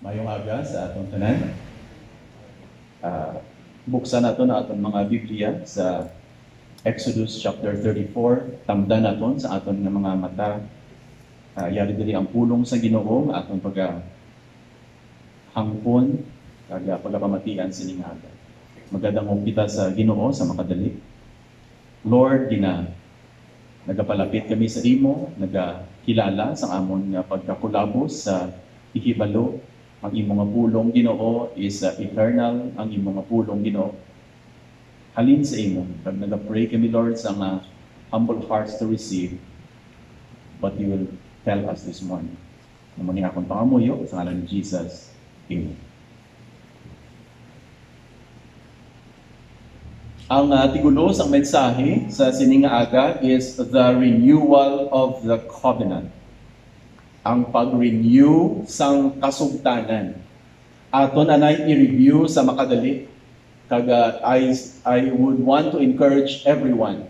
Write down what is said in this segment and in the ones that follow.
Mayong aga sa atong tanan. Uh, buksan nato na atong mga Biblia sa Exodus chapter 34. Tamdan naton sa aton nga mga mata. Uh, yari diri ang pulong sa Ginoo nga aton pag hangpon kag pagapamatian sining aga. Magadangog kita sa Ginoo sa makadali. Lord, gina nagapalapit kami sa imo, nagakilala sa amon nga pagkakulabos sa ikibalo ang imong pulong Ginoo is uh, eternal, ang imong pulong Ginoo. Halin sa imo, kag nag-pray kami Lord sa mga humble hearts to receive what you will tell us this morning. Naman akong pangamuyo sa ngalan ni Jesus. Amen. Ang uh, tigulo sa mensahe sa sininga aga is the renewal of the covenant ang pag-renew sang kasugtanan. Aton anay i-review sa makadali. Kaga I, I would want to encourage everyone.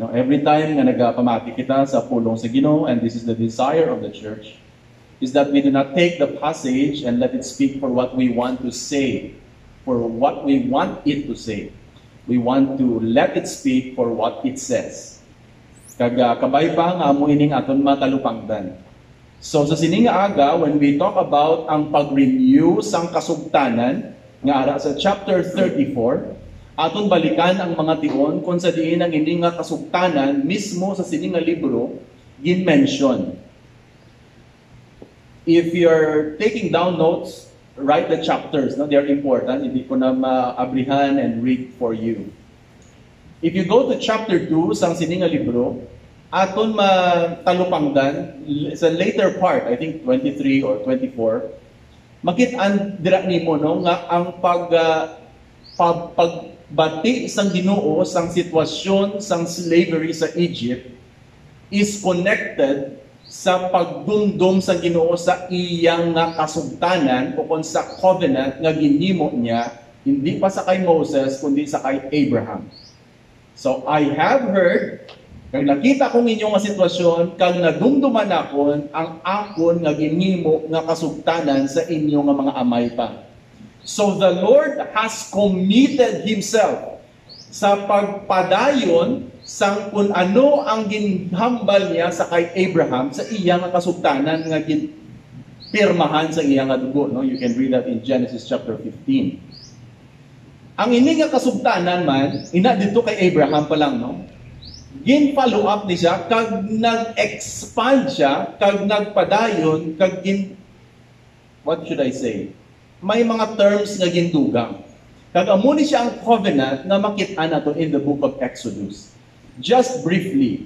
No, every time nga nagapamati kita sa pulong sa Ginoo and this is the desire of the church is that we do not take the passage and let it speak for what we want to say, for what we want it to say. We want to let it speak for what it says. Kaga kabay pa nga mo ining aton matalupangdan. So sa sininga aga, when we talk about ang pag-renew sang kasugtanan, nga ara sa chapter 34, aton balikan ang mga tion kung sa diin ang ini nga kasugtanan mismo sa sininga libro gin-mention. If you're taking down notes, write the chapters. No? They're important. Hindi ko na maabrihan and read for you. If you go to chapter 2 sang sininga libro, aton matalupangdan sa later part, I think 23 or 24, makit-an dira nimo no nga ang pag uh, pag, pagbati sang Ginoo sang sitwasyon sang slavery sa Egypt is connected sa pagdumdum sa Ginoo sa iyang nga kasugtanan o kon sa covenant nga ginhimo niya hindi pa sa kay Moses kundi sa kay Abraham. So I have heard Kag nakita ko ninyo nga sitwasyon, kag nadumduman akon ang akon nga ginhimo nga kasugtanan sa inyo nga mga amay pa. So the Lord has committed Himself sa pagpadayon sang kung ano ang ginhambal niya sa kay Abraham sa iya nga kasugtanan nga gin pirmahan sa iya nga dugo. No? You can read that in Genesis chapter 15. Ang ini nga kasugtanan man, ina dito kay Abraham pa lang, no? Gin follow up ni siya. Kag nag-expand siya kag nagpadayon kag gin what should I say? May mga terms nga gindugang. Kag amo ni siya ang covenant nga makit-an nato in the book of Exodus. Just briefly.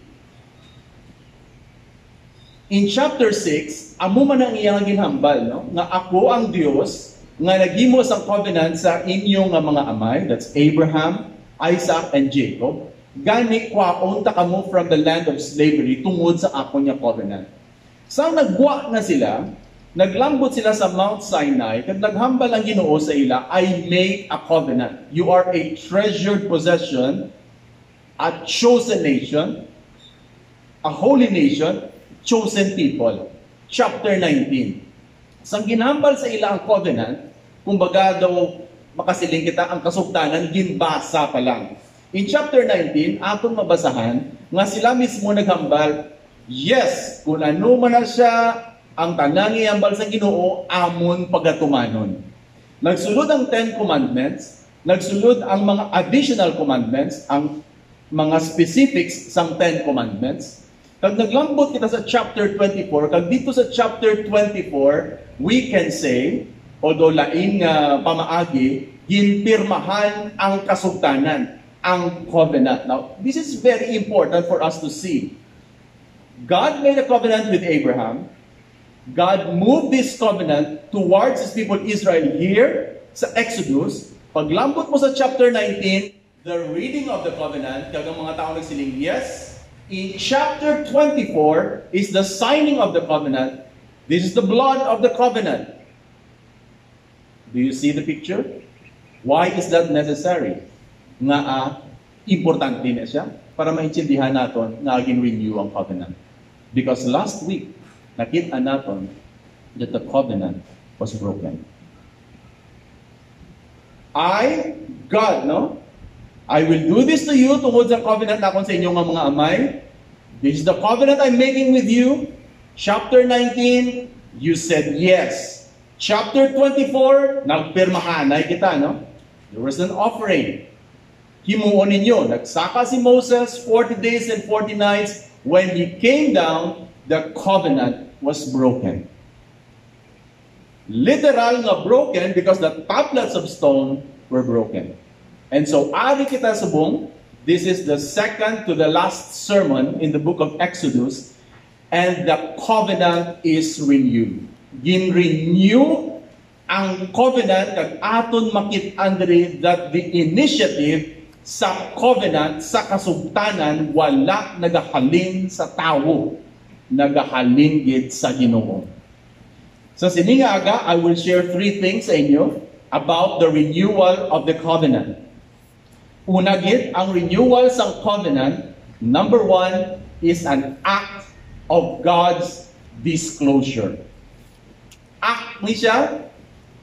In chapter 6 amo man ang iyang ginhambal no? Nga ako ang Dios nga naghimo sang covenant sa inyo nga mga amay that's Abraham Isaac and Jacob gani kwaon ta kamo from the land of slavery tungod sa ako niya covenant. Sang nagwa na sila, naglambot sila sa Mount Sinai, kag naghambal ang Ginoo sa ila, I make a covenant. You are a treasured possession, a chosen nation, a holy nation, chosen people. Chapter 19. Sang ginhambal sa ila ang covenant, kumbaga daw makasiling kita ang kasugtanan, ginbasa pa lang In chapter 19, atong mabasahan nga sila mismo naghambal, yes, kung ano man na siya ang tanang ihambal sa Ginoo amon pagatumanon. Nagsulod ang Ten Commandments, nagsulod ang mga additional commandments, ang mga specifics sang Ten Commandments. Kag naglambot kita sa chapter 24, kag dito sa chapter 24, we can say, although lain nga pamaagi, ginpirmahan ang kasugtanan ang covenant. Now, this is very important for us to see. God made a covenant with Abraham. God moved this covenant towards His people Israel here sa Exodus. Paglambot mo sa chapter 19, the reading of the covenant, kagang mga tao nagsiling, yes, in chapter 24 is the signing of the covenant. This is the blood of the covenant. Do you see the picture? Why is that necessary? Nga uh, importante na siya para maintindihan naton nga aging renew ang covenant. Because last week, nakita naton that the covenant was broken. I, God, no? I will do this to you tungod sa covenant na akong sa inyong mga amay. This is the covenant I'm making with you. Chapter 19, you said yes. Chapter 24, nagpirmahanay kita, no? There was an offering. Himuon ninyo. Nagsaka si Moses 40 days and 40 nights. When he came down, the covenant was broken. Literal nga broken because the tablets of stone were broken. And so, ari kita subong, this is the second to the last sermon in the book of Exodus, and the covenant is renewed. Gin-renew ang covenant kag aton makit Andre that the initiative sa covenant sa kasugtanan wala nagahalin sa tawo nagahalin gid sa Ginoo. Sa sininga aga I will share three things sa inyo about the renewal of the covenant. Una gid ang renewal sa covenant number one is an act of God's disclosure. Act ni siya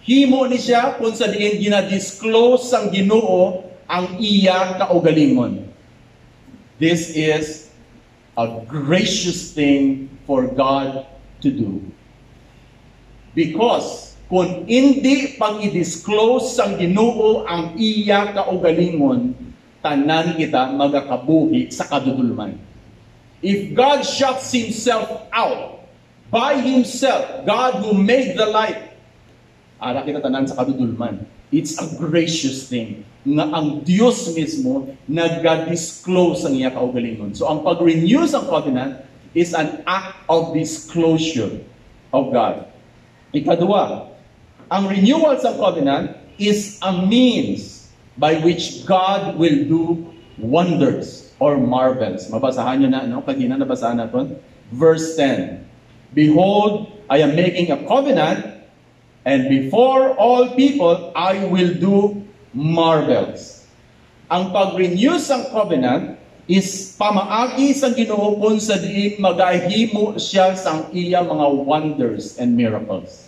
himo ni siya kung sa diin gina-disclose sang Ginoo ang iya kaugalingon. This is a gracious thing for God to do. Because kung hindi pang i-disclose sang Ginoo ang iya kaugalingon, tanan kita magakabuhi sa kadudulman. If God shuts himself out by himself, God who made the light, Ara kita tanan sa kadudulman. It's a gracious thing nga ang Dios mismo nag-disclose ang iya kaugalingon. So ang pag-renew sa covenant is an act of disclosure of God. Ikadua, ang renewal sa covenant is a means by which God will do wonders or marvels. Mabasahan nyo na, no? Kanina nabasahan natin. Verse 10. Behold, I am making a covenant And before all people, I will do marvels. Ang pag-renew sa covenant is pamaagi sa Ginoo kung sa diin magahimo siya sang iya mga wonders and miracles.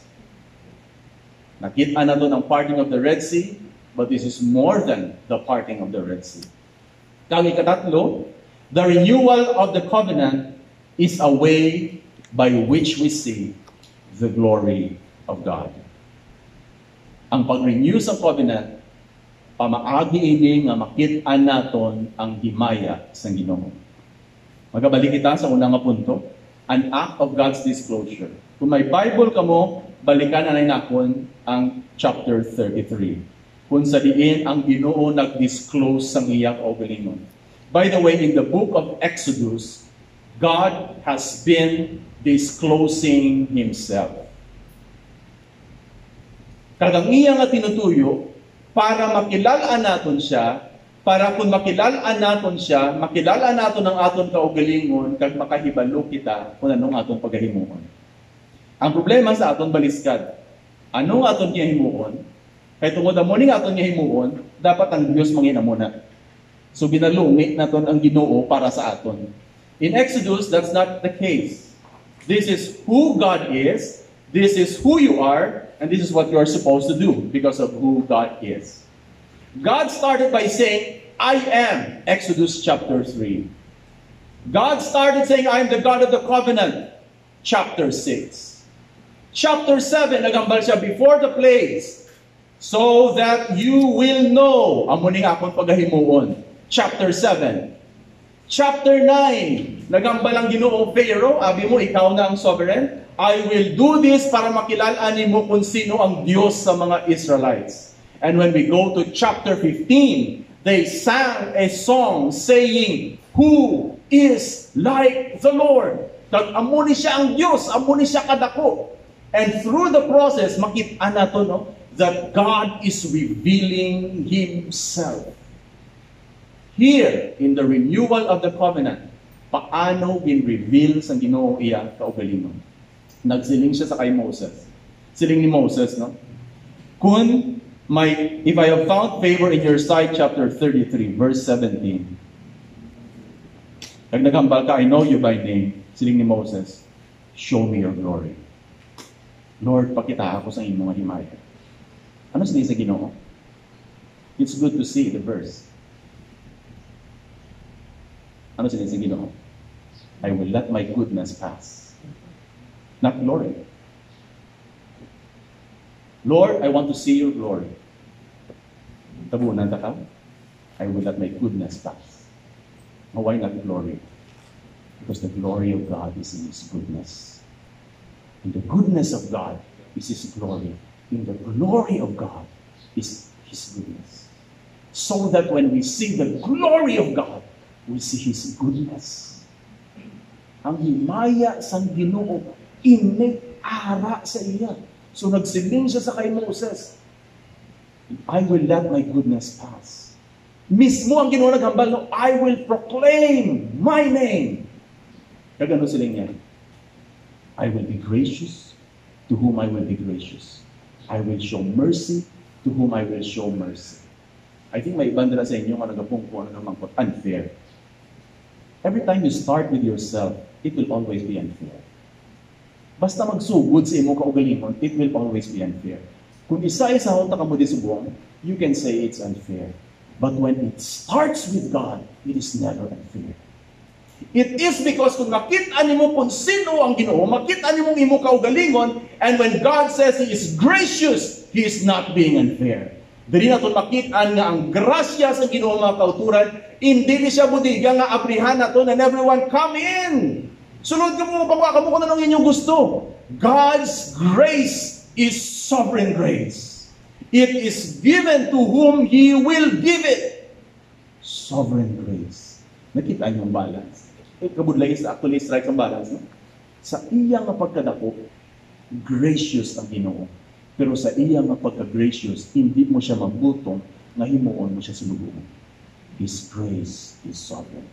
Nakita na doon ang parting of the Red Sea, but this is more than the parting of the Red Sea. Kang ikatatlo, the renewal of the covenant is a way by which we see the glory of God ang pag-renew sa covenant, pamaagi ini nga makit-an naton ang himaya sa Ginoo. Magabalik kita sa unang nga punto, an act of God's disclosure. Kung may Bible ka mo, balikan na nakon ang chapter 33. Kung sa diin ang Ginoo nag-disclose sang iyang kaugalingon. By the way, in the book of Exodus, God has been disclosing Himself. Kagang iya nga tinutuyo para makilalaan naton siya, para kung makilalaan naton siya, makilalaan naton ang aton kaugalingon, kag makahibalo kita kung anong aton pagahimuon. Ang problema sa aton baliskad, anong aton niya himuon? Kay tungod amo ning aton niya himuon, dapat ang Dios mangina muna. So ginalungi naton ang Ginoo para sa aton. In Exodus, that's not the case. This is who God is, this is who you are, and this is what you are supposed to do because of who God is. God started by saying, I am, Exodus chapter 3. God started saying, I am the God of the covenant, chapter 6. Chapter 7, nagambal siya before the place, so that you will know, amuning akong pagahimuon. Chapter 7. Chapter 9, nagambal ang ginoo Pharaoh, abi mo, ikaw na ang sovereign. I will do this para makilalaan mo kung sino ang Diyos sa mga Israelites. And when we go to chapter 15, they sang a song saying, Who is like the Lord? Kag amo ni siya ang Diyos, amo ni siya kadako. And through the process, makita na to, no, that God is revealing Himself. Here, in the renewal of the covenant, paano gin-reveal sa Ginoo iya kaugalingon? nagsiling siya sa kay Moses. Siling ni Moses, no? Kung may, if I have found favor in your sight, chapter 33, verse 17. Pag naghambal ka, I know you by name. Siling ni Moses, show me your glory. Lord, pakita ako sa imong himaya. Ano sa ginoo? It's good to see the verse. Ano ginoo? I will let my goodness pass. Not glory. Lord, I want to see your glory. Tabunan ta ka? I will let my goodness pass. Now, why not glory? Because the glory of God is in His goodness. And the goodness of God is His glory. In the glory of God is His goodness. So that when we see the glory of God, we see His goodness. Ang himaya sang Ginoo init ara sa iya. So nagsiling siya sa kay Moses, I will let my goodness pass. Mismo ang Ginoo naghambal no, I will proclaim my name. Kagano sila niya? I will be gracious to whom I will be gracious. I will show mercy to whom I will show mercy. I think may ibang sa inyo nga nagapungko ano naman po, unfair. Every time you start with yourself, it will always be unfair. Basta magsugod sa imo kaugalingon, it will always be unfair. Kung isa-isa ho ta kamo di subong, you can say it's unfair. But when it starts with God, it is never unfair. It is because kung makita nimo kung sino ang Ginoo, makita nimo imo kaugalingon, and when God says He is gracious, He is not being unfair. Dili naton makita nga ang grasya sa Ginoo mga kauturan, hindi ni siya budiga nga abrihan naton and everyone come in. Sunod ka mo, pagwa ka mo kung anong inyong gusto. God's grace is sovereign grace. It is given to whom He will give it. Sovereign grace. Nakita niyo ang balance. Eh, kabudlay sa actually strike ang balance. No? Sa iyang pagkadako, gracious ang Ginoo. Pero sa iyang pagka-gracious, hindi mo siya mabutong nga himuon mo siya sinubukan. His grace is sovereign.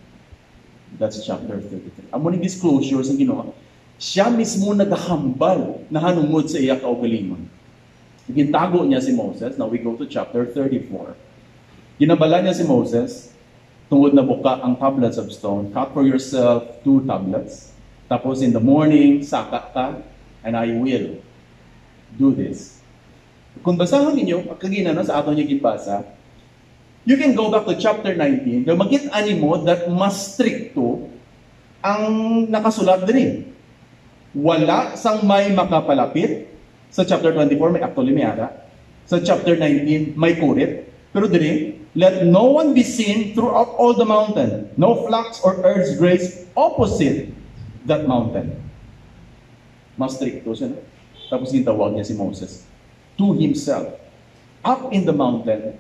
That's chapter 33. Amo ni disclosure sa Ginoo, siya mismo nagahambal na hanungod sa iya kaugalingon. Gintago niya si Moses. Now we go to chapter 34. Ginabala niya si Moses, tungod na buka ang tablets of stone, cut for yourself two tablets. Tapos in the morning, sakat ka, and I will do this. Kung basahan ninyo, kagina na sa ato niya gibasa, you can go back to chapter 19, na makita mo that mas stricto ang nakasulat din. Wala sang may makapalapit. Sa chapter 24, may actually may ara. Sa chapter 19, may kurit. Pero din, let no one be seen throughout all the mountain. No flocks or herds graze opposite that mountain. Mas stricto siya. Tapos gintawag niya si Moses to himself up in the mountain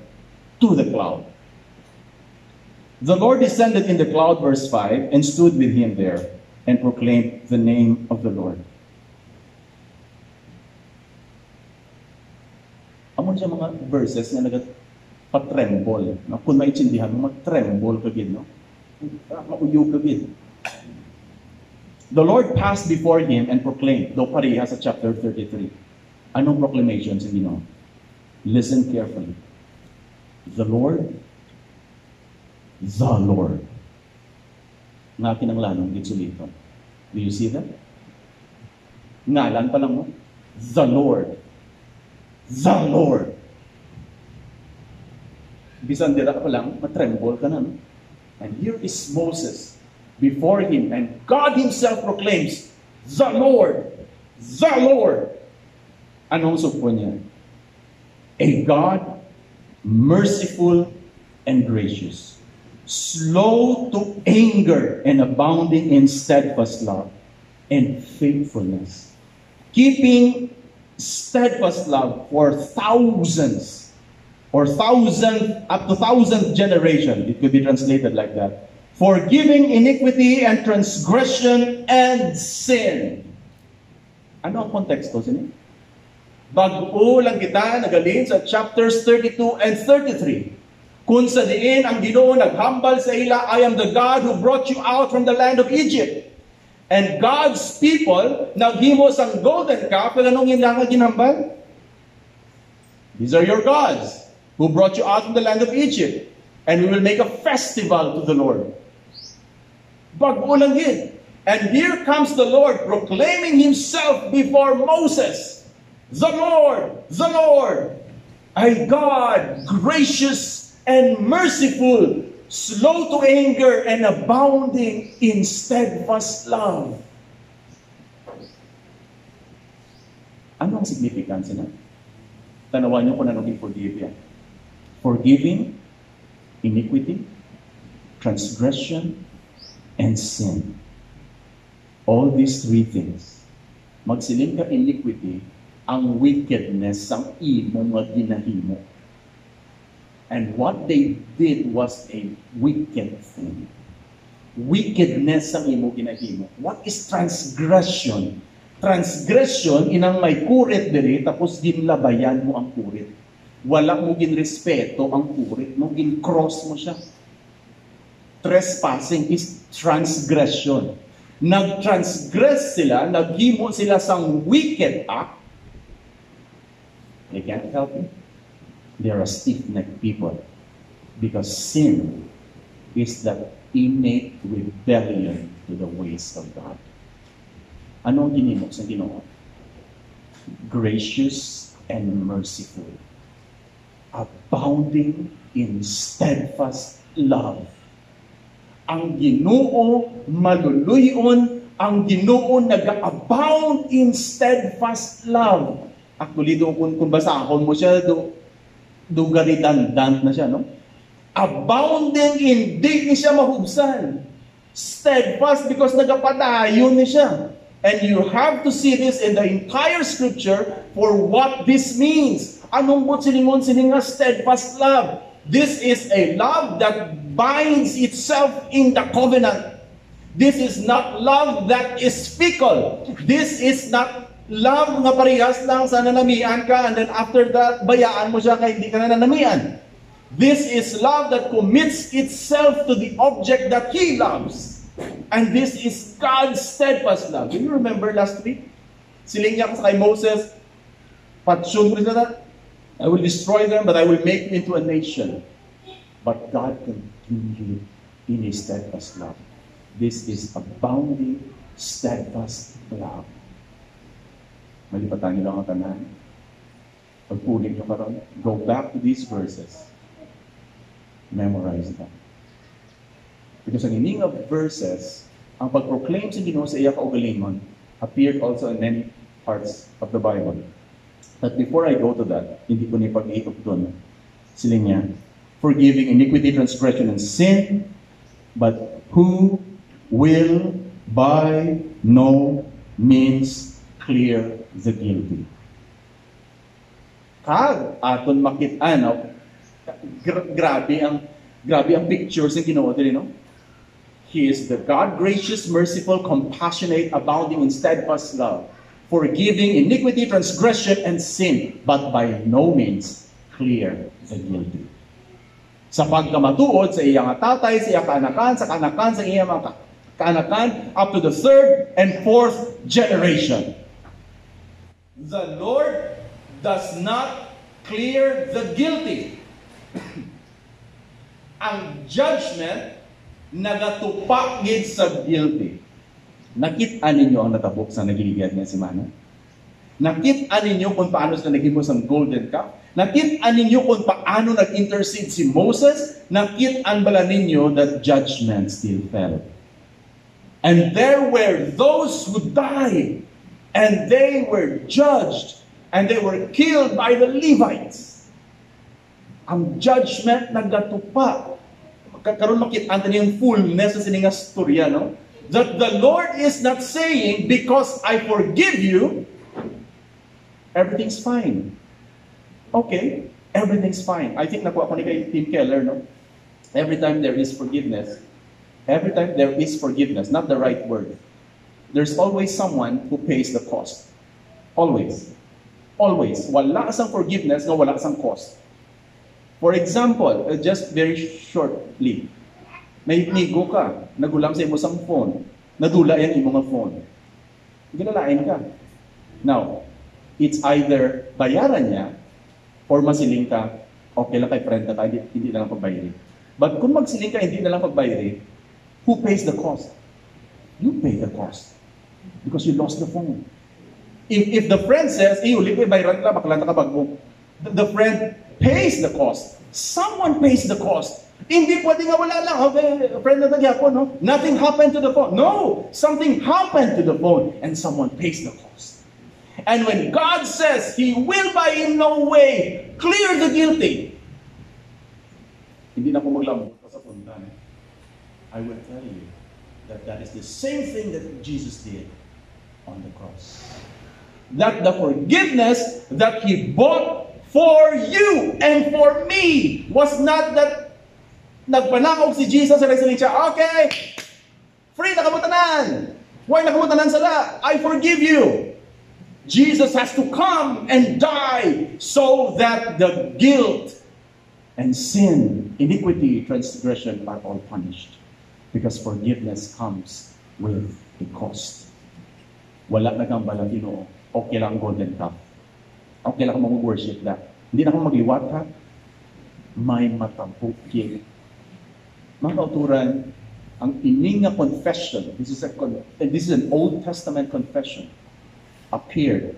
to the cloud. The Lord descended in the cloud, verse 5, and stood with him there and proclaimed the name of the Lord. Amon siya mga verses na nagpa-tremble. No? Kung maintindihan mo, mag-tremble ka gid, no? Mauyog ka gid. The Lord passed before him and proclaimed, though pareha sa chapter 33. Anong proclamation sa Ginoo? Listen carefully. The Lord, the Lord. Nga kinanglanong gitsuliton. Do you see that? Ngalan pa lang mo. The Lord. The Lord. Bisan dira pa lang, matremble ka na. No? And here is Moses before him, and God himself proclaims, The Lord, the Lord. Anong supo niya? A God merciful and gracious, slow to anger and abounding in steadfast love and faithfulness, keeping steadfast love for thousands or thousand up to thousand generation. It could be translated like that. Forgiving iniquity and transgression and sin. Ano ang konteksto sini? Bago lang kita nagalin sa chapters 32 and 33. Kung sa diin ang Ginoo naghambal sa ila, I am the God who brought you out from the land of Egypt. And God's people naghimo sang golden calf, kung anong ilang ginambal? These are your gods who brought you out from the land of Egypt. And we will make a festival to the Lord. Bago lang yun. And here comes the Lord proclaiming himself before Moses. The Lord, the Lord, ay God, gracious and merciful, slow to anger and abounding in steadfast love. Ano ang significance na? Tanawan niyo kung ano yung forgive yan. Forgiving, iniquity, transgression, and sin. All these three things. Magsiling ka iniquity, ang wickedness ang imo nga ginahimo. And what they did was a wicked thing. Wickedness ang imo ginahimo. What is transgression? Transgression, inang may kurit diri, tapos ginlabayan mo ang kurit. Wala mo ginrespeto ang kurit, no? gin-cross mo siya. Trespassing is transgression. Nag-transgress sila, naghimo sila sang wicked act, They can't help it. They are stiff-necked people because sin is that innate rebellion to the ways of God. Ano ang ginimok sa Ginoo? Gracious and merciful, abounding in steadfast love. Ang Ginoo maluluyon, ang Ginoo nag-abound in steadfast love Actually, do, kung, kung basahon mo siya, do, do redundant na siya, no? Abounding in, di ni siya mahubsan. Steadfast because nagapadayon ni siya. And you have to see this in the entire scripture for what this means. Anong po siningon sininga steadfast love? This is a love that binds itself in the covenant. This is not love that is fickle. This is not love nga parehas lang sa nanamian ka and then after that, bayaan mo siya kaya hindi ka na nanamian. This is love that commits itself to the object that He loves. And this is God's steadfast love. Do you remember last week? Siling niya kay Moses, Patsyun ko na I will destroy them, but I will make them into a nation. But God continued in His steadfast love. This is abounding, steadfast love. Malipatan nyo lang ang tanan. Pagpunin nyo karon, go back to these verses. Memorize them. Because ang meaning of verses, ang pag-proclaim sa Ginoo sa iya kaugalingon appeared also in many parts of the Bible. But before I go to that, hindi ko ni pag-iikot doon. Sila niya, forgiving iniquity, transgression, and sin, but who will by no means clear the guilty. Kag aton makit-an, ah, no? Gra- grabe ang grabe ang pictures ng Ginoo diri, no? He is the God gracious, merciful, compassionate, abounding in steadfast love, forgiving iniquity, transgression, and sin, but by no means clear the guilty. Sa pagkamatuod sa iyang tatay, sa iyang kaanakan, sa kaanakan, sa iyang mga kaanakan, up to the third and fourth generation. The Lord does not clear the guilty. Ang judgment nagatupak gid sa guilty. Nakita ninyo ang natabok sa nagiligan niya si Mana? Nakita ninyo kung paano sila naghimo sa golden cup? Nakita ninyo kung paano nag-intercede si Moses? Nakita bala ninyo that judgment still fell. And there were those who died and they were judged and they were killed by the Levites. Ang judgment nagatupa. Karon makita niyo yung fullness sa sininga storya, no? That the Lord is not saying, because I forgive you, everything's fine. Okay, everything's fine. I think nakuha ko ni kay Tim Keller, no? Every time there is forgiveness, every time there is forgiveness, not the right word, there's always someone who pays the cost. Always. Always. Wala kasang forgiveness na wala kasang cost. For example, uh, just very shortly, may migo ka, nagulang sa imo sang phone, nadula yan imo nga phone. Ginalain ka. Now, it's either bayaran niya or masiling ka, okay lang kay friend na tayo, hindi na lang pagbayari. But kung magsiling ka, hindi na lang pagbayari, who pays the cost? You pay the cost because you lost the phone. If, if the friend says, iyo, libre bayran ka, baklanta ka bagmo. The, the friend pays the cost. Someone pays the cost. Hindi pwede nga wala lang. Okay, friend na nagyapon, no? Nothing happened to the phone. No! Something happened to the phone and someone pays the cost. And when God says He will by in no way clear the guilty, hindi na ako maglambot sa puntan. I will tell you that that is the same thing that Jesus did on the cross. That the forgiveness that He bought for you and for me was not that nagpanakaw si Jesus sa nagsaling siya, okay, free na kamutanan. Why na kamutanan sala? I forgive you. Jesus has to come and die so that the guilt and sin, iniquity, transgression are all punished. Because forgiveness comes with a cost. Wala na kang balatino, okay lang golden cup. Okay lang mag-worship na. Hindi na kang magliwat ha. May matampukin. Mga kauturan, ang ining na confession, this is, a, this is an Old Testament confession, appeared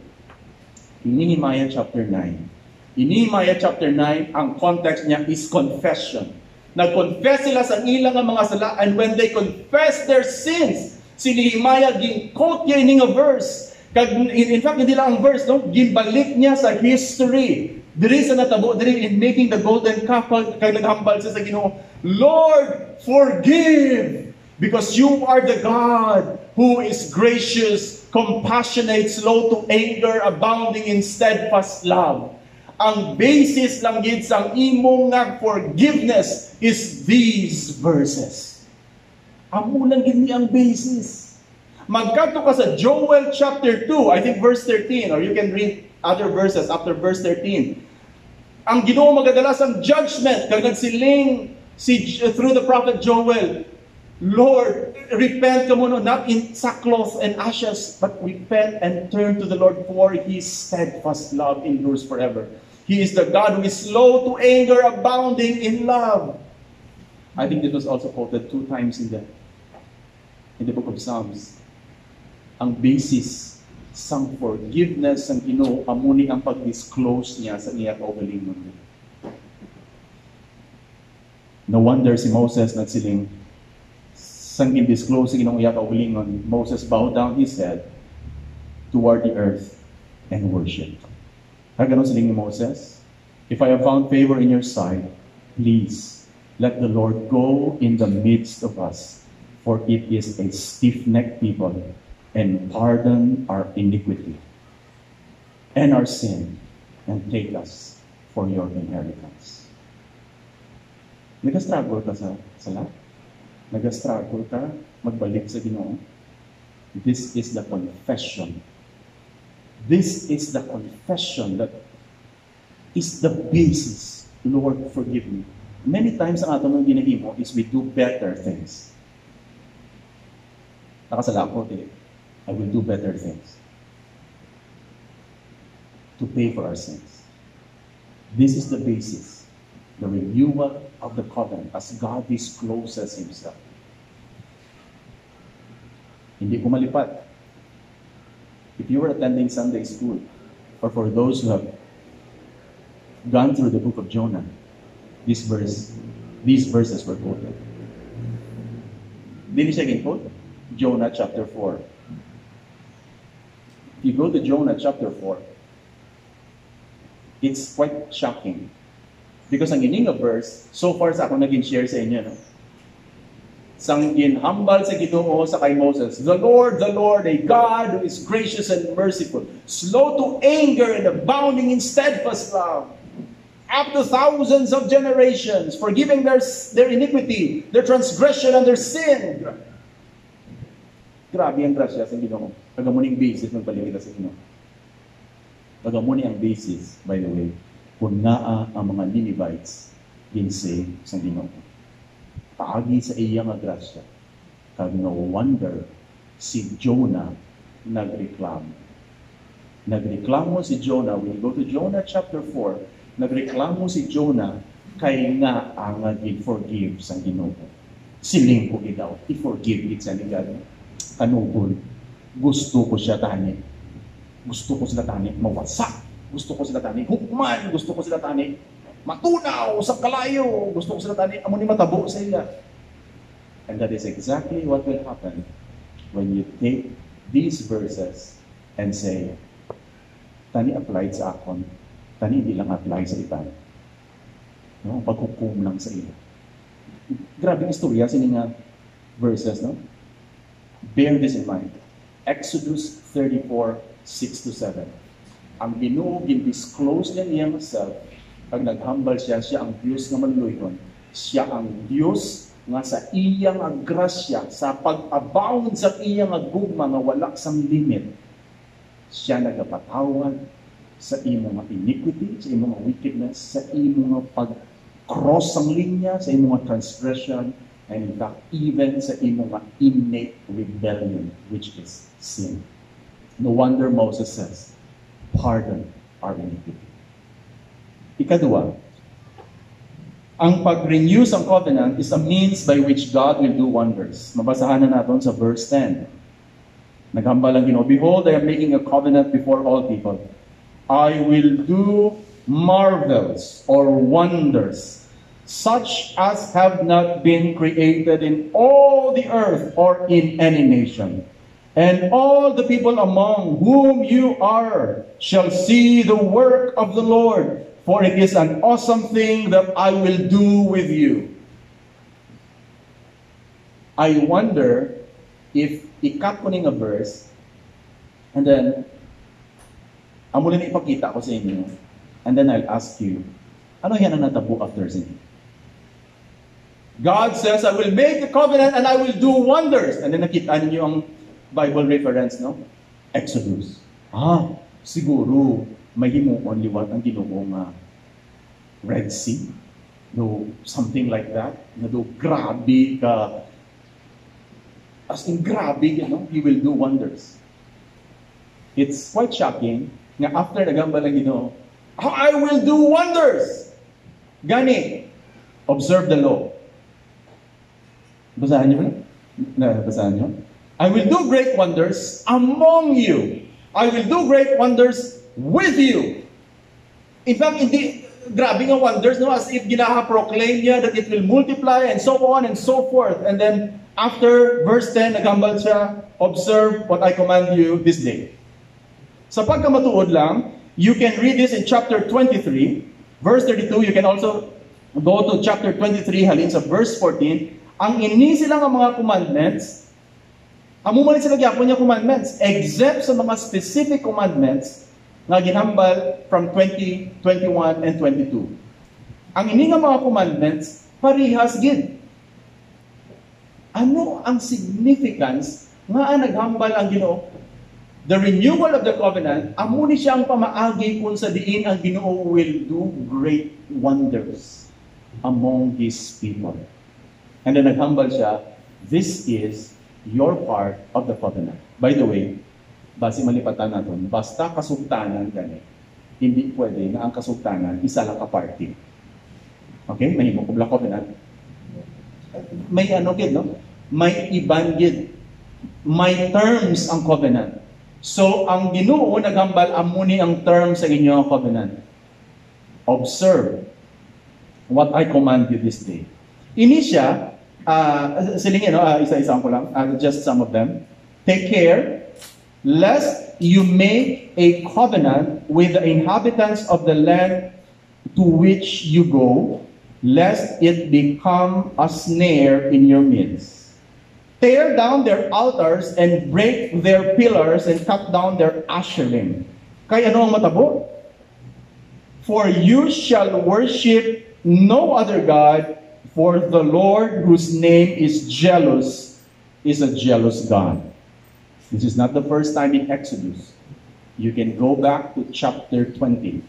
in Nehemiah chapter 9 In Nehemiah chapter 9, ang context niya is confession. Nag-confess sila sa ilang mga sala and when they confess their sins, si Nehemiah gin-quote niya ining a verse. In, fact, hindi lang ang verse, no? ginbalik niya sa history. Diri sa natabo, diri in making the golden calf, kag naghambal siya sa Ginoo, Lord, forgive! Because you are the God who is gracious, compassionate, slow to anger, abounding in steadfast love ang basis lang gid sang imong nga forgiveness is these verses. Amo lang gid ni ang basis. Magkadto ka sa Joel chapter 2, I think verse 13 or you can read other verses after verse 13. Ang Ginoo magadala sang judgment kag nagsiling si through the prophet Joel, Lord, repent ka no, not in sackcloth and ashes, but repent and turn to the Lord for His steadfast love endures forever. He is the God who is slow to anger, abounding in love. I think this was also quoted two times in the in the book of Psalms. Ang basis sang forgiveness ang Ginoo amuni ang pag-disclose niya sa iya kaugalingon. No wonder si Moses nagsiling sang in-disclose sa Ginoo iya kaugalingon, Moses bowed down his head toward the earth and worshiped. Ang ganon siling ni Moses, If I have found favor in your sight, please let the Lord go in the midst of us, for it is a stiff-necked people, and pardon our iniquity and our sin, and take us for your inheritance. Nag-struggle ka sa sala? Nag-struggle ka magbalik sa Ginoo? This is the confession This is the confession that is the basis. Lord, forgive me. Many times ang ato mong ginahimo is we do better things. Nakasala ko, eh. I will do better things. To pay for our sins. This is the basis. The renewal of the covenant as God discloses Himself. Hindi ko malipat if you were attending Sunday school, or for those who have gone through the book of Jonah, this verse, these verses were quoted. Did siya quote? Jonah chapter 4. If you go to Jonah chapter 4, it's quite shocking. Because ang ining verse, so far sa ako naging share sa inyo, no? sang ginhambal sa Ginoo sa kay Moses, The Lord, the Lord, a God who is gracious and merciful, slow to anger and abounding in steadfast love, up to thousands of generations, forgiving their, their iniquity, their transgression, and their sin. Grabe ang grasya sa Ginoo. Pagamuning basis ng palimita sa Ginoo. Pagamuni ang basis, by the way, kung naa ang mga Ninevites, ginsay sa Ginoo paagi sa iya nga grasya. Kag no wonder si Jonah nagreklamo. Nagreklamo si Jonah, when you go to Jonah chapter 4, nagreklamo si Jonah kay nga ang gi-forgive sa Ginoo. Siling ko daw, i-forgive it sa ni God. Kanugol, gusto ko siya tani. gusto ko sila tani mawasak. Gusto ko sila tani hukman. Gusto ko sila tani matunaw sa kalayo. Gusto ko sila tani amo ni matabo sa ila. And that is exactly what will happen when you take these verses and say, tani applied sa akon, tani hindi lang apply sa iban. No? Paghukom lang sa ila. Grabe ang istorya sini nga verses, no? Bear this in mind. Exodus 34, 6 to 7. Ang Ginoo gin-disclose niya niya self pag naghambal siya, siya ang Diyos nga manluyon. Siya ang Diyos nga sa iyang agrasya, sa pag-abound sa iyang agugma nga wala sang limit, siya nagapatawad sa imong iniquity, sa imong wickedness, sa imong pag-cross ang linya, sa imong transgression, and in fact, even sa imong innate rebellion, which is sin. No wonder Moses says, pardon our iniquity. Ikadua, ang pag-renew sa covenant is a means by which God will do wonders. Mabasahan na natin sa verse 10. Naghambal ang Ginoo, Behold, I am making a covenant before all people. I will do marvels or wonders such as have not been created in all the earth or in any nation. And all the people among whom you are shall see the work of the Lord, for it is an awesome thing that I will do with you. I wonder if ikat a verse, and then, na ipakita ko sa inyo, and then I'll ask you, ano yan ang natabo after sin? God says, I will make a covenant and I will do wonders. And then nakita ninyo ang Bible reference, no? Exodus. Ah, siguro, may himuon liwat ang ginoo nga Red Sea. No, something like that. Na do, grabe ka. As in, grabe, you know, He will do wonders. It's quite shocking nga after nagamba lang ginoo, I will do wonders! Gani, observe the law. Basahan niyo ba? Na, basahan niyo? I will do great wonders among you. I will do great wonders with you. In fact, hindi, grabe nga wonders, no? As if ginaha-proclaim niya that it will multiply and so on and so forth. And then, after verse 10, nagambal siya, observe what I command you this day. Sa pagkamatuod lang, you can read this in chapter 23, verse 32. You can also go to chapter 23, halin sa verse 14. Ang ini sila nga mga commandments, amo man sila gyapon niya commandments, except sa mga specific commandments nga ginhambal from 20, 21, and 22. Ang ini nga mga commandments, parihas gid. Ano ang significance nga ang naghambal ang Ginoo? The renewal of the covenant, amo ni siya ang pamaagi kung sa diin ang Ginoo will do great wonders among His people. And then naghambal siya, this is your part of the covenant. By the way, base malipatan natin, basta kasugtanan gani, hindi pwede na ang kasugtanan isa lang ka party. Okay? May mo kubla covenant. May ano gid, no? May iban gid. May terms ang covenant. So, ang Ginoo naghambal amuni ang terms sa inyong covenant. Observe what I command you this day. Ini uh, silingin, no? uh, isa-isa ko lang, uh, just some of them. Take care, lest you make a covenant with the inhabitants of the land to which you go, lest it become a snare in your midst. Tear down their altars and break their pillars and cut down their asherim. Kaya ano ang matabo? For you shall worship no other God For the Lord, whose name is jealous, is a jealous God. This is not the first time in Exodus. You can go back to chapter 20.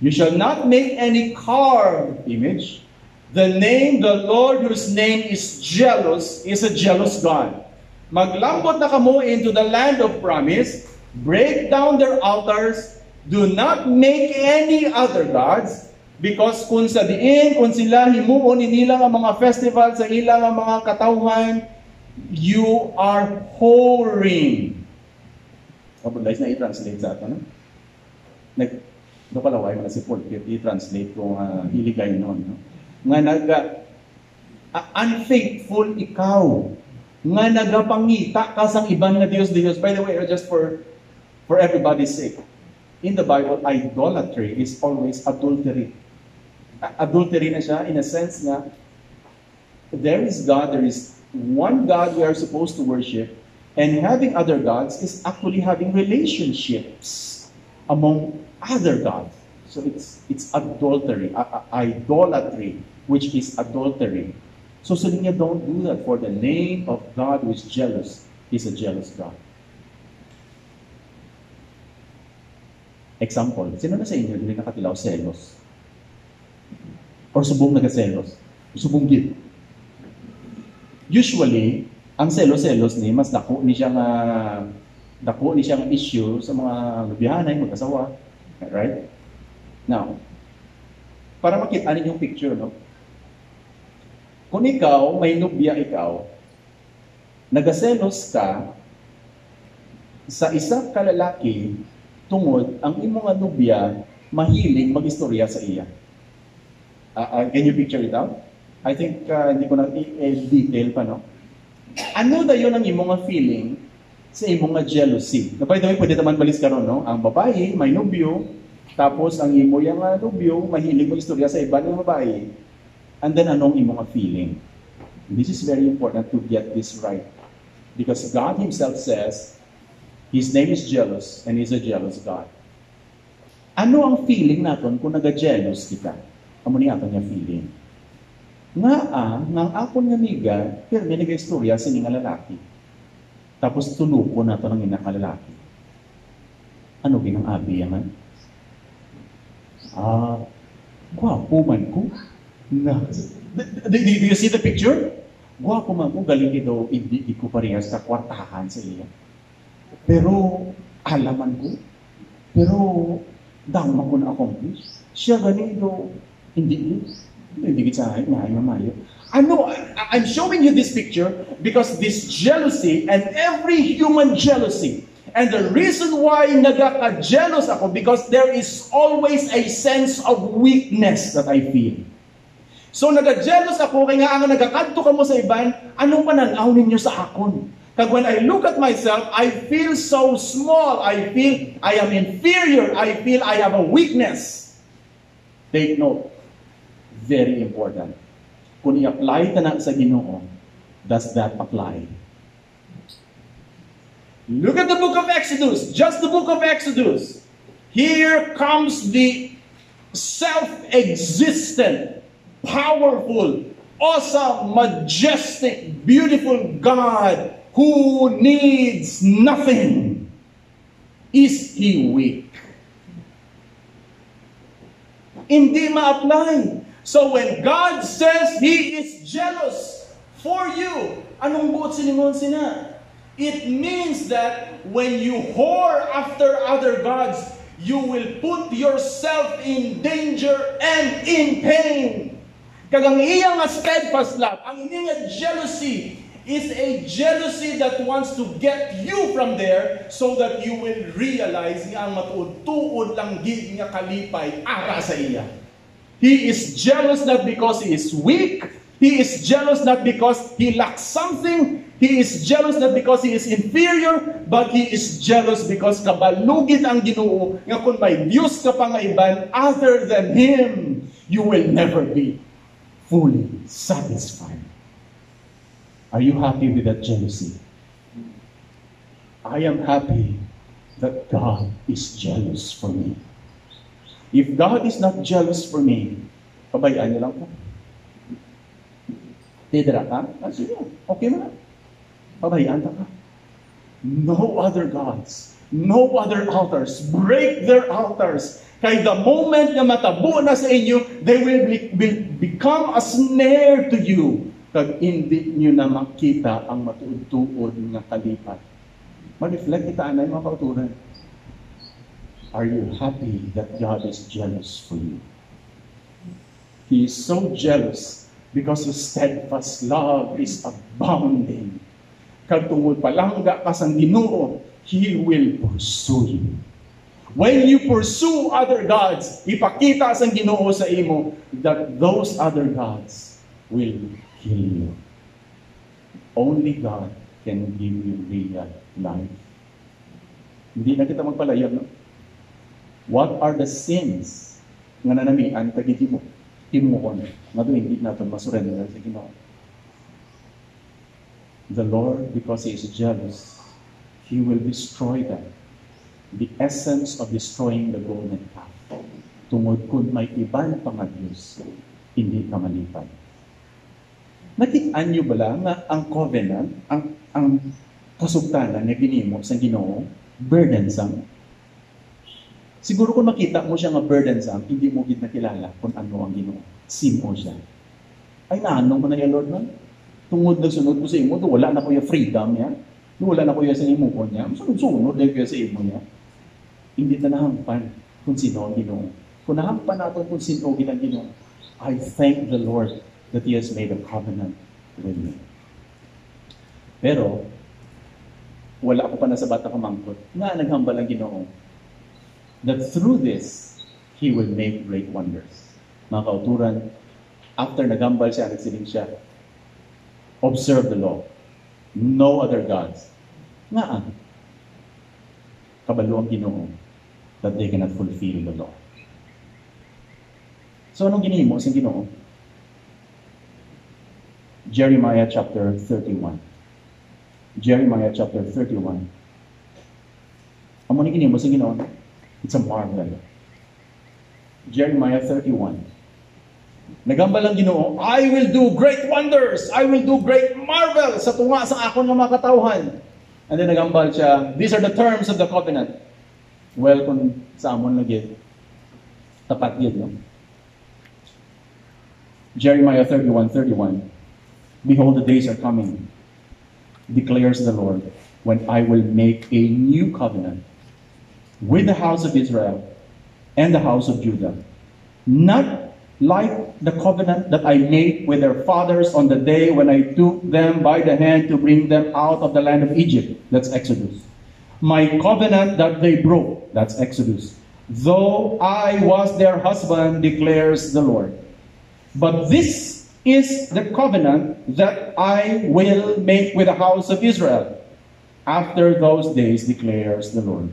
You shall not make any carved image. The name, the Lord, whose name is jealous, is a jealous God. Maglambot na kamo into the land of promise, break down their altars, do not make any other gods, Because kung sa diin, kung sila himuon nila ang mga festival sa ilang mga katawhan, you are whoring. Kabudlays na i-translate sa ato, no? Nag, do kalaway mo na si Paul, i-translate kung uh, hiligay noon, no? Nga nag, uh, unfaithful ikaw, nga nagapangita ka sang iban nga Dios Dios. By the way, just for for everybody's sake, in the Bible, idolatry is always adultery. Adultery na siya in a sense na there is God, there is one God we are supposed to worship, and having other gods is actually having relationships among other gods. So it's it's adultery, uh, idolatry, which is adultery. So sa niya, don't do that. For the name of God who is jealous is a jealous God. Example, sino na sa inyo hindi nakatilaw selos? Or subong nagaselos? Subong gid. Usually, ang selos-selos ni mas dako ni siya nga dako ni siya nga issue sa mga lubihanay, mag-asawa. Right? Now, para makita ninyo yung picture, no? Kung ikaw, may nubya ikaw, nagaselos ka sa isang kalalaki tungod ang imong nubya mahilig magistorya sa iya. Uh, uh, can you picture it out? I think uh, hindi ko na i-detail pa, no? Ano da yun ang imong feeling sa imong jealousy? Na by the way, pwede naman balis ka ron, no? Ang babae, may nubyo, tapos ang imo yung uh, nubyo, mahilig mo istorya sa iba ng babae. And then anong imong feeling? This is very important to get this right. Because God Himself says, His name is jealous and He's a jealous God. Ano ang feeling naton kung naga-jealous kita? Amo ni aton nga feeling. Nga ah, nang akon nga miga, pero may nag-istorya sa nga lalaki. Tapos tuluko nato ng ina lalaki. Ano ginang abi yaman? Ah, gwapo man ko. Na, do, do, you see the picture? Gwapo man ko, galing daw, hindi, hindi ko parehas sa kwartahan sa iya. Pero, alaman ko. Pero, dama ko na accomplish. Siya ganito, hindi, hindi kita na mayo. Ano, I'm showing you this picture because this jealousy and every human jealousy And the reason why nagaka-jealous ako because there is always a sense of weakness that I feel. So nagajealous ako kay nga ang nagakadto ka mo sa iban, anong pananaw ninyo sa akon? Kag when I look at myself, I feel so small. I feel I am inferior. I feel I have a weakness. Take note. Very important. Kung i-apply ta na sa Ginoo, does that apply? Look at the book of Exodus, just the book of Exodus. Here comes the self-existent powerful, awesome, majestic, beautiful God who needs nothing. Is He weak? Hindi ma-apply. So when God says He is jealous for you, anong buot siningon sina? It means that when you whore after other gods, you will put yourself in danger and in pain. Kagang iya nga steadfast love, ang nga jealousy is a jealousy that wants to get you from there so that you will realize nga ang matuod-tuod lang gid nga kalipay ara sa iya. He is jealous not because he is weak, he is jealous not because he lacks something, he is jealous not because he is inferior, but he is jealous because kabalugid ang Ginoo nga kung may Dios ka pa nga iban other than him, you will never be fully satisfied. Are you happy with that jealousy? I am happy that God is jealous for me. If God is not jealous for me, pabayaan niyo lang po. Tidra ka? Ah, sige, okay mo na. Pabayaan ka. No other gods, no other altars. Break their altars Kay the moment na matabo na sa inyo, they will, be, will become a snare to you. Kag hindi nyo na makita ang matuod-tuod nga kalipat. Ma-reflect ita anay mga kauturan. Are you happy that God is jealous for you? He is so jealous because His steadfast love is abounding. Kag tungod palangga ka sa Ginoo, He will pursue you. When you pursue other gods, ipakita sa Ginoo sa imo that those other gods will kill you. Only God can give you real life. Hindi na kita magpalayag, no? What are the sins nga nanamian tagiti mo? Timuon. Nga doon, hindi natin masurrender sa Ginoo. The Lord, because He is jealous, He will destroy them. The essence of destroying the golden calf. Tungod kung may ibang pangadyos, hindi ka malipad. Nakitaan niyo bala nga ang covenant, ang, ang kasugtanan nga ginimo sa Ginoo, burdensome. Siguro kung makita mo siya nga burdensome, hindi mo gid nakilala kung ano ang Ginoo. Sino siya. Ay naanong mo na yung Lord man? Tungod na sunod ko sa imo, to wala na ko yung freedom niya. Wala na ko yung sa imo ko niya. Sunod-sunod na ko sa imo niya. Hindi na nahampan kung sino ang Ginoo. Kung nahampan natin kung sino ang Ginoo, I thank the Lord that He has made a covenant with me. Pero, wala ako pa na sa bata kamangkot, nga naghambal ang Ginoo, that through this, He will make great wonders. Mga kauturan, after nagambal siya, nagsiling siya, observe the law. No other gods. Nga ang kabalo ang Ginoo that they cannot fulfill the law. So anong ginimo sa Ginoo? Jeremiah chapter 31. Jeremiah chapter 31. Amo ni ginimo sa Ginoo? It's a marvel. Jeremiah 31. Nagambal ang Ginoo, I will do great wonders. I will do great marvels sa tunga sa akon nga mga katawhan. And then nagambal siya, these are the terms of the covenant. Well, kung sa amon lagi, tapat yun, no? Jeremiah 31, 31. Behold, the days are coming, declares the Lord, when I will make a new covenant with the house of Israel and the house of Judah. Not like the covenant that I made with their fathers on the day when I took them by the hand to bring them out of the land of Egypt. That's Exodus. My covenant that they broke. That's Exodus. Though I was their husband, declares the Lord. But this is the covenant that I will make with the house of Israel after those days, declares the Lord.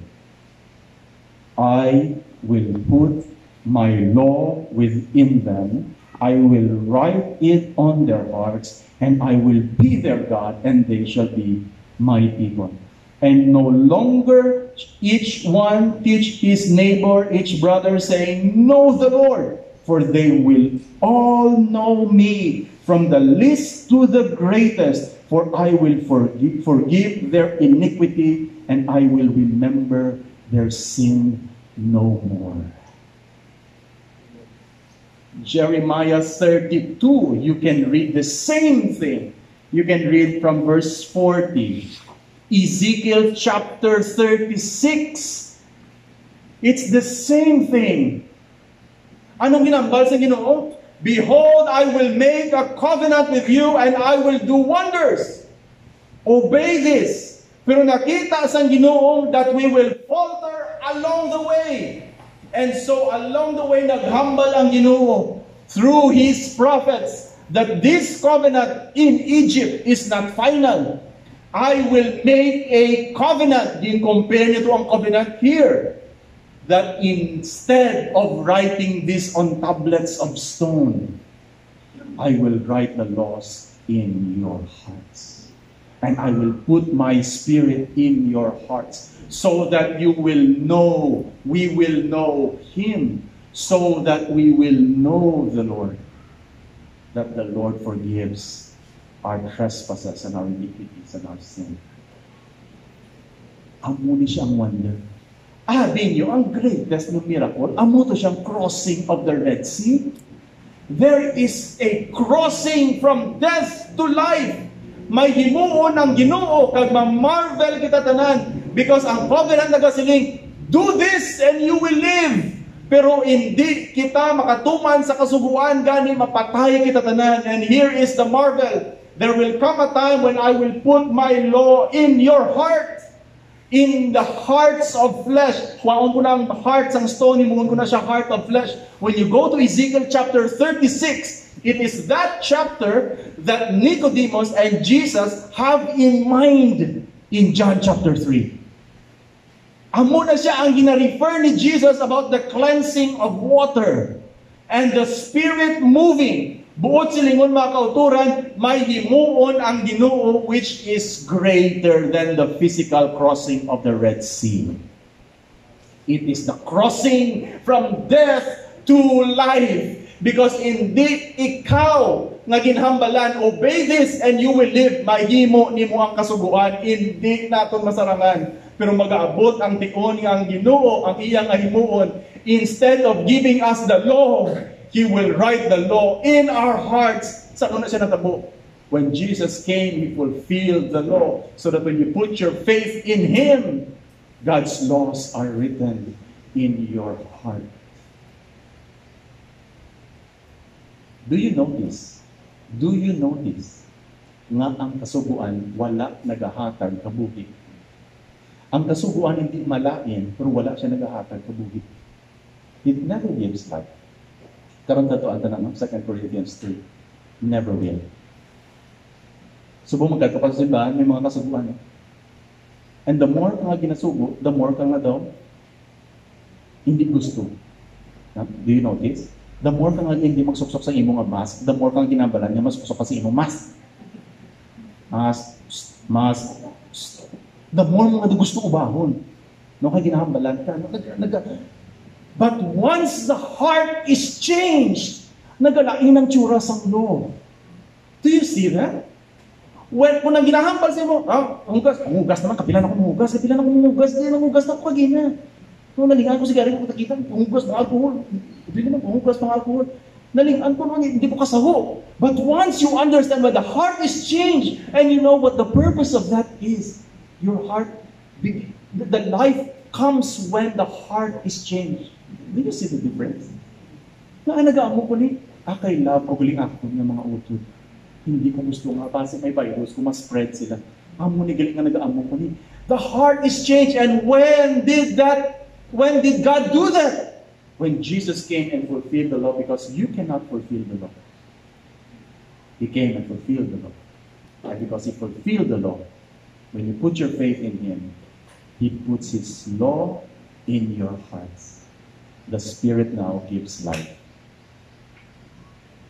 I will put my law within them. I will write it on their hearts, and I will be their God, and they shall be my people. And no longer each one teach his neighbor, each brother, saying, Know the Lord, for they will all know me, from the least to the greatest, for I will forgive, forgive their iniquity, and I will remember their sin no more. Jeremiah 32, you can read the same thing. You can read from verse 40. Ezekiel chapter 36. It's the same thing. Anong ginambal sa Ginoo? Behold, I will make a covenant with you and I will do wonders. Obey this. Pero nakita sa Ginoo that we will falter along the way. And so along the way, naghambal ang Ginoo through His prophets that this covenant in Egypt is not final. I will make a covenant. Din compare nito ang covenant here. That instead of writing this on tablets of stone, I will write the laws in your hearts. And I will put my spirit in your hearts so that you will know, we will know Him, so that we will know the Lord. That the Lord forgives our trespasses and our iniquities and our sin. Amo ni siyang wonder. Ah, Abi niyo, ang greatest ng miracle, amo to siyang crossing of the Red Sea. There is a crossing from death to life. May himuon ang ginoo, kag ma-marvel kita tanan, because ang covenant nagasiling, do this and you will live. Pero hindi kita makatuman sa kasuguan, gani mapatay kita tanan. And here is the marvel. There will come a time when I will put my law in your heart. in the hearts of flesh. Kuhaon ko na ang hearts ang stone, imungon ko na siya heart of flesh. When you go to Ezekiel chapter 36, it is that chapter that Nicodemus and Jesus have in mind in John chapter 3. Amo na siya ang gina-refer ni Jesus about the cleansing of water and the Spirit moving Buot silingon mga kauturan, may himuon ang Ginoo which is greater than the physical crossing of the Red Sea. It is the crossing from death to life. Because indeed, ikaw nga ginhambalan, obey this and you will live. Mahimo ni mo ang kasuguan. Hindi naton masarangan. Pero mag-aabot ang tiyon nga ang ginoo, ang iyang ahimuon. Instead of giving us the law, He will write the law in our hearts. Sa una siya natabo? When Jesus came, He fulfilled the law. So that when you put your faith in Him, God's laws are written in your heart. Do you notice? Do you notice nga ang kasuguan wala nagahatag kabugit? Ang kasuguan hindi malain, pero wala siya nagahatag kabugit. It never gives life. Karon dato ang tanan 2 Corinthians 3. Never will. Sa simbahan, may mga kasubuan. Eh. And the more ka nga ginasugo, the more ka nga daw hindi gusto. Do you notice? The more ka nga hindi magsuksok sa imong mask, the more ka nga ginabalan niya, mas ka sa imong mask. Mask, mask, the more mga gusto ubahon. No, kay ginahambalan ka. No, nag, nag, But once the heart is changed, nagalain ang tsura sa ulo. Do you see that? When, kung nang ginahambal sa mo, ah, hugas, hugas naman, kapilan ako hugas, kapilan ako hugas, di lang hugas na ako kagina. Kung nalingan ko sigarin ko takita, hugas ng alcohol. Hindi naman, hugas ng alcohol. Nalingan ko naman, hindi ko kasaho. But once you understand when the heart is changed, and you know what the purpose of that is, your heart, the life comes when the heart is changed. Do you see the difference? Na nagaamo ko ni, ah, kay love ko ako ng mga utod. Hindi ko gusto nga, kasi may virus, kung mas-spread sila. Amo ni galing nga nagaamo ko ni. The heart is changed, and when did that, when did God do that? When Jesus came and fulfilled the law, because you cannot fulfill the law. He came and fulfilled the law. And because He fulfilled the law, when you put your faith in Him, He puts His law in your hearts the Spirit now gives life.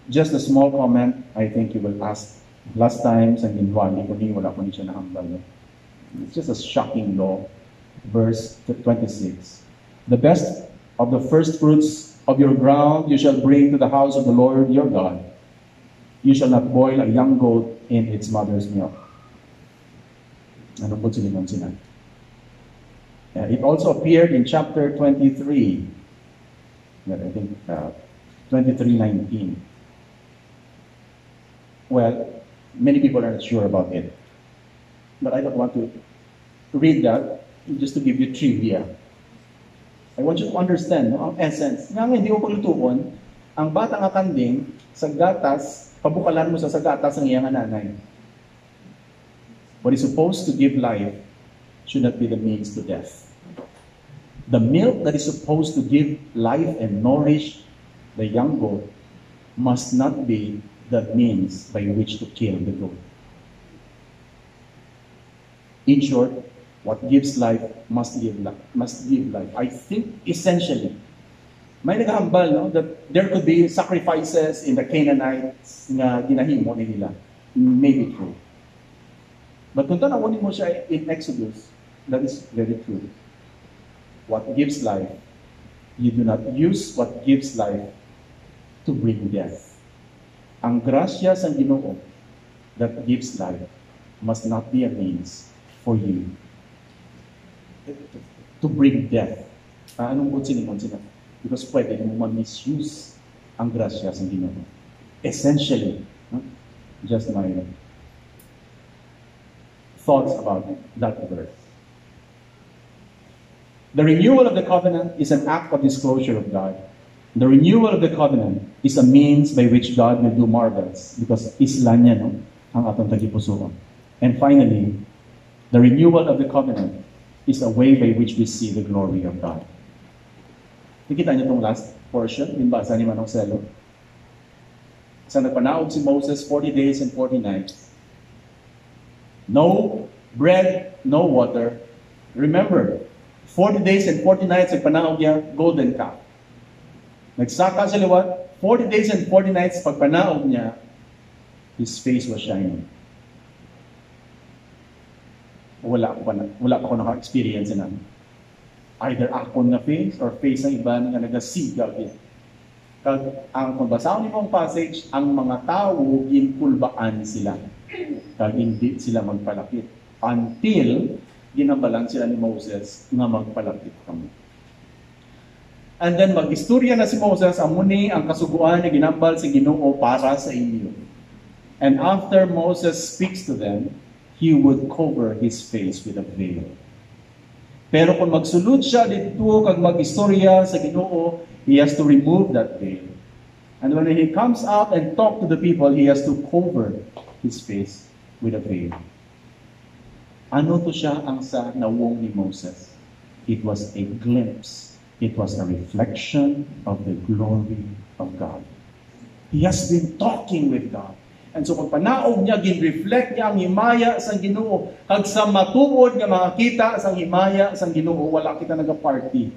Just a small comment, I think you will ask. Last time, sa ginawa ko wala ko siya nahambal. Eh. It's just a shocking law. Verse 26. The best of the first fruits of your ground you shall bring to the house of the Lord your God. You shall not boil a young goat in its mother's milk. It also appeared in chapter 23, that I think uh, 2319. Well, many people are not sure about it. But I don't want to read that just to give you trivia. I want you to understand no, ang essence. Nga hindi ko paglutuon, ang bata nga kanding, sa gatas, pabukalan mo sa sa gatas ang iyang nanay. What is supposed to give life should not be the means to death. The milk that is supposed to give life and nourish the young goat must not be the means by which to kill the goat. In short, what gives life must give life. Must give life. I think essentially, may naghambal no, that there could be sacrifices in the Canaanites nga ginahimo nila. Maybe true. But kung tanawin mo siya in Exodus, that is very true what gives life. You do not use what gives life to bring death. Ang grasya sa Ginoo that gives life must not be a means for you to bring death. Uh, anong po siningon sila? Because pwede mo ma-misuse ang grasya sa Ginoo. Essentially, huh? just my thoughts about that verse. The renewal of the covenant is an act of disclosure of God. The renewal of the covenant is a means by which God will do marvels because isla niya no, ang atong tagipusoon. And finally, the renewal of the covenant is a way by which we see the glory of God. Nakita niyo itong last portion, yung basa ni Manong Selo. Sa nagpanaog si Moses 40 days and 40 nights. No bread, no water. Remember, 40 days and 40 nights nagpanaog niya, golden calf. Nagsaka sa liwat, 40 days and 40 nights pagpanaog niya, his face was shining. Wala ko pa na, wala pa ko naka-experience na. Either ako na face or face ng iba nga nagasigaw yun. Kag ang kung basahon nimong passage, ang mga tao ginkulbaan sila. Kag hindi sila magpalapit. Until ginabalan sila ni Moses nga magpalapit kami. And then magistorya na si Moses, amuni ang kasuguan ni ginambal si Ginoo para sa inyo. And after Moses speaks to them, he would cover his face with a veil. Pero kung magsulod siya dito kag magistorya sa Ginoo, he has to remove that veil. And when he comes out and talk to the people, he has to cover his face with a veil. Ano to siya ang sa nawong ni Moses? It was a glimpse. It was a reflection of the glory of God. He has been talking with God. And so pag panaog niya, gin-reflect niya ang himaya sa Ginoo. Kag sa matuod nga makakita sa himaya sa Ginoo, wala kita naga-party.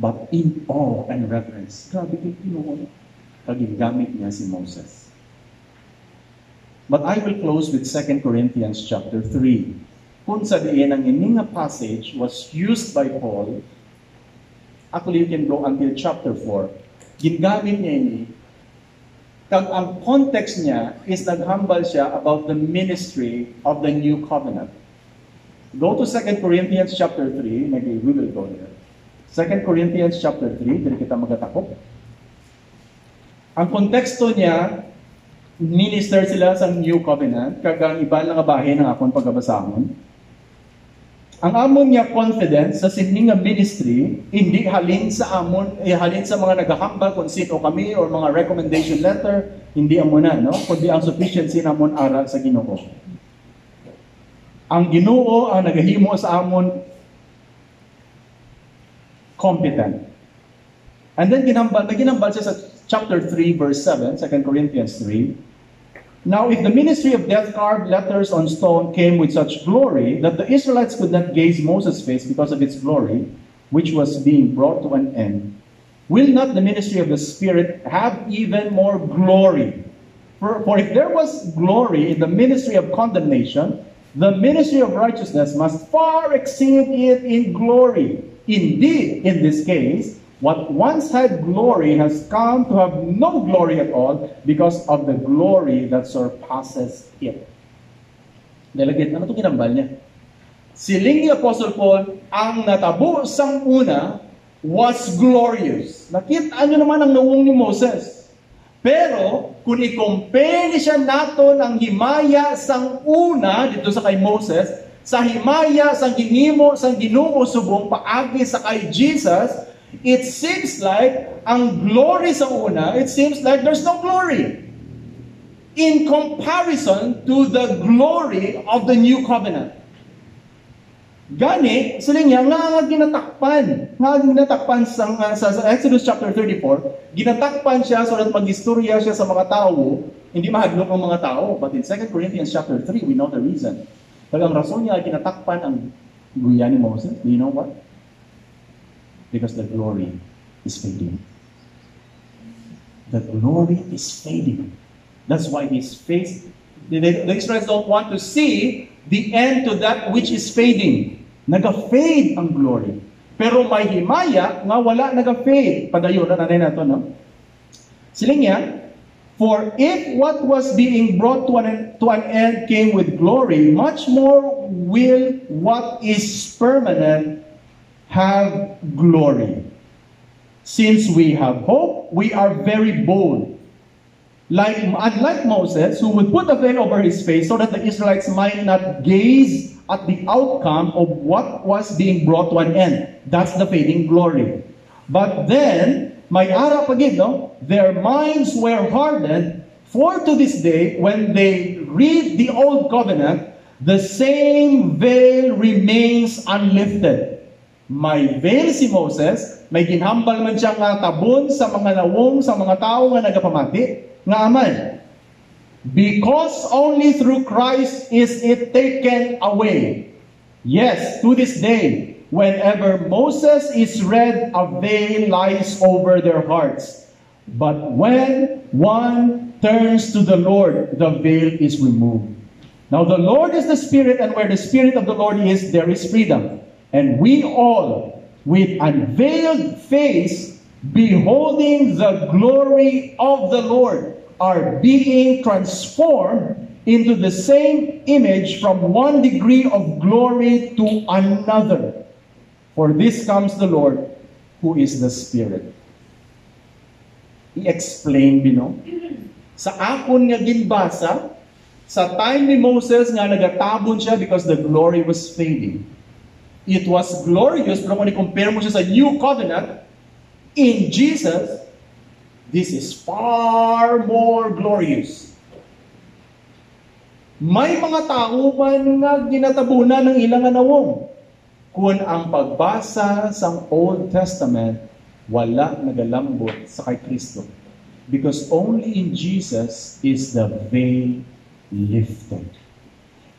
But in awe and reverence, grabe kay Ginoo. Kag gamit niya si Moses. But I will close with 2 Corinthians chapter 3. Kung sa diin ang ining passage was used by Paul, actually you can go until chapter 4. Gingamit niya ini kag ang context niya is naghambal siya about the ministry of the new covenant. Go to 2 Corinthians chapter 3, maybe we will go there. 2 Corinthians chapter 3, dili kita magatakop. Ang konteksto niya, minister sila sa new covenant, kag ang iba nga bahin ng akong pagabasahon. Ang amon niya confidence sa sining nga ministry, hindi halin sa amon, eh, halin sa mga naghahambal kung sino kami or mga recommendation letter, hindi amo na, no? Kundi ang sufficiency namon aral sa Ginoo. Ang Ginoo ang nagahimo sa amon competent. And then ginambal, naginambal siya sa chapter 3 verse 7, 2 Corinthians 3. Now, if the ministry of death carved letters on stone came with such glory that the Israelites could not gaze Moses' face because of its glory, which was being brought to an end, will not the ministry of the Spirit have even more glory? For, for if there was glory in the ministry of condemnation, the ministry of righteousness must far exceed it in glory. Indeed, in this case, What once had glory has come to have no glory at all because of the glory that surpasses it. Delegate, ano ito kinambal niya? Siling ni Apostle Paul, ang natabo sang una was glorious. Nakita nyo naman ang nawong ni Moses. Pero, kung i-compare siya nato ang himaya sang una dito sa kay Moses, sa himaya sang ginimo sang Ginoo subong paagi sa kay Jesus, it seems like ang glory sa una, it seems like there's no glory. In comparison to the glory of the new covenant. Gani, sila niya, nga nga ginatakpan. Nga ginatakpan sa, sa, sa Exodus chapter 34, ginatakpan siya so that mag-istorya siya sa mga tao, hindi mahaglok ng mga tao. But in 2 Corinthians chapter 3, we know the reason. Talagang rason niya ginatakpan ang guya ni Moses. Do you know what? Because the glory is fading. The glory is fading. That's why his face, the, Israelites don't want to see the end to that which is fading. Naga-fade ang glory. Pero may himaya nga wala naga-fade. Padayon na nanay nato, no? Siling yan, For if what was being brought to an, to an end came with glory, much more will what is permanent have glory. Since we have hope, we are very bold. Like, unlike Moses, who would put a veil over his face so that the Israelites might not gaze at the outcome of what was being brought to an end. That's the fading glory. But then, may ara pagid, no? Their minds were hardened, for to this day, when they read the old covenant, the same veil remains unlifted. May veil si Moses, may ginhambal man siya nga tabon sa mga nawong, sa mga tao nga nagapamati, nga aman. Because only through Christ is it taken away. Yes, to this day, whenever Moses is read, a veil lies over their hearts. But when one turns to the Lord, the veil is removed. Now, the Lord is the Spirit, and where the Spirit of the Lord is, there is freedom. And we all, with unveiled face, beholding the glory of the Lord, are being transformed into the same image from one degree of glory to another. For this comes the Lord, who is the Spirit. I-explain, Bino. Sa akon nga ginbasa, sa time ni Moses nga nagatabon siya because the glory was fading. It was glorious, pero kung i-compare mo siya sa New Covenant, in Jesus, this is far more glorious. May mga tao man nga ginatabunan ng ilang anawong. Kung ang pagbasa sa Old Testament, wala nagalambot sa kay Kristo. Because only in Jesus is the veil lifted.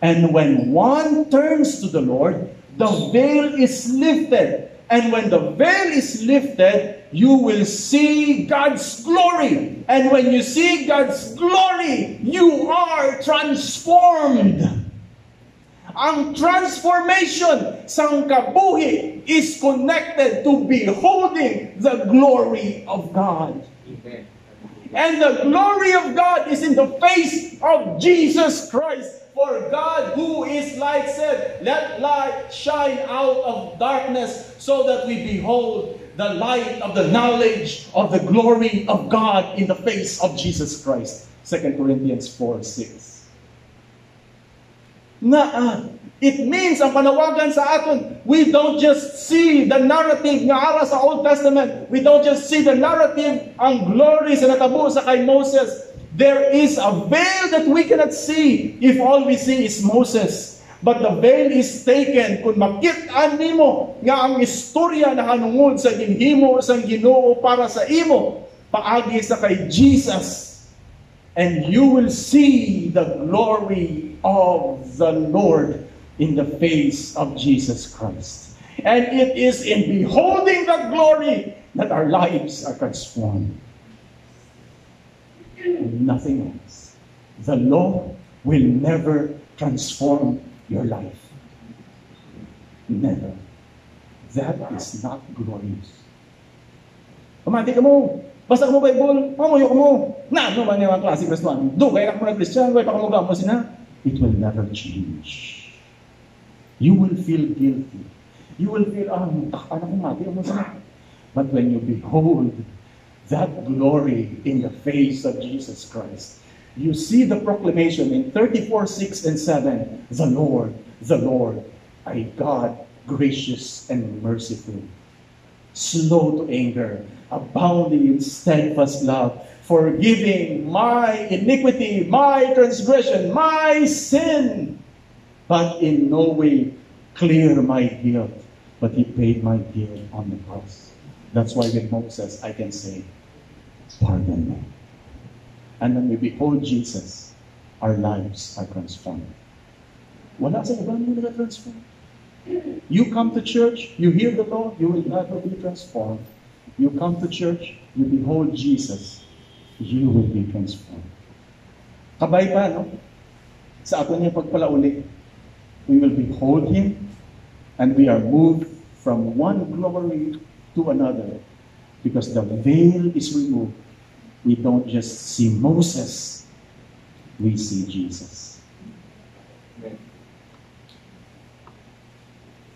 And when one turns to the Lord, the veil is lifted. And when the veil is lifted, you will see God's glory. And when you see God's glory, you are transformed. Ang transformation sang kabuhi is connected to beholding the glory of God. Amen. And the glory of God is in the face of Jesus Christ. For God, who is light, said, Let light shine out of darkness, so that we behold the light of the knowledge of the glory of God in the face of Jesus Christ. 2 Corinthians 4 6. Nga, ah, it means ang panawagan sa aton, we don't just see the narrative nga ara sa Old Testament. We don't just see the narrative, ang glory sa natabo sa kay Moses. There is a veil that we cannot see if all we see is Moses. But the veil is taken kung makit-an nimo nga ang istorya na hanungod sa ginhimo sa Ginoo para sa imo paagi sa kay Jesus and you will see the glory of the Lord in the face of Jesus Christ. And it is in beholding that glory that our lives are transformed. Nothing else. The law will never transform your life. Never. That is not glorious. Pamati ka mo. Basta mo Bible. Pamuyo mo. Na, ano man yung klase Kristuan? Do, kaya ka mo na Christian. Kaya pa ka mo sina. It will never change. You will feel guilty. You will feel, ah, tak, anak ko mati, mo sana. But when you behold that glory in the face of Jesus Christ, you see the proclamation in 34, 6 and 7, the Lord, the Lord, a God gracious and merciful, slow to anger, abounding in steadfast love, forgiving my iniquity, my transgression, my sin, but in no way clear my guilt. But he paid my guilt on the cross. That's why with Moses I can say, Pardon me. And when we behold Jesus, our lives are transformed. Wala sa iba mo transform. You come to church, you hear the Lord, you will never be transformed. You come to church, you behold Jesus, you will be transformed. Kabay pa, no? Sa ato niya pagpalauli, we will behold Him, and we are moved from one glory to another. Because the veil is removed, we don't just see Moses, we see Jesus.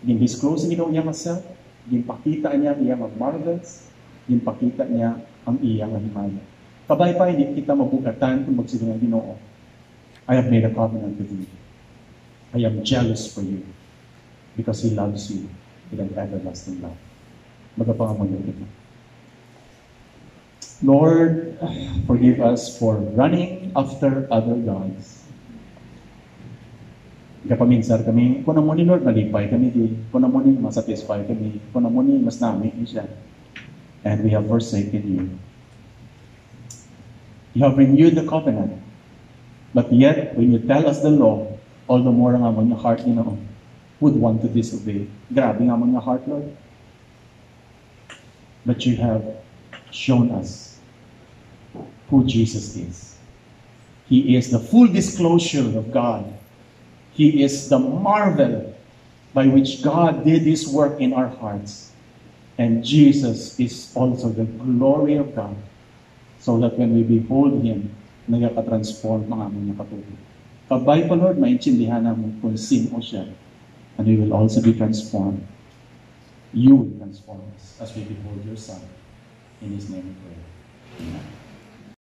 Gin-disclose niya ang iyang self, ginpakita niya ang iyang marvels, ginpakita niya ang iyang himaya. Kabay pa, hindi kita mabugatan kung magsilang ang ginoo. I have made a covenant with you. I am jealous for you because He loves you with an everlasting love. Magapangamoy ito. Lord, forgive us for running after other gods. Kapaminsar kami, kung na mo ni Lord, malipay kami di. Kung na mo ni, masatisfy kami. Kung na mo ni, mas nami siya. And we have forsaken you. You have renewed the covenant. But yet, when you tell us the law, all the more nga mo yung heart ni Noon would want to disobey. Grabe nga mo yung heart, Lord. But you have shown us who Jesus is. He is the full disclosure of God. He is the marvel by which God did His work in our hearts. And Jesus is also the glory of God. So that when we behold Him, nagka-transform mga aming nakatulog. Kabay pa Lord, maintindihan namin kung sino siya. And we will also be transformed. You will transform us as we behold your Son. In His name we pray. Amen.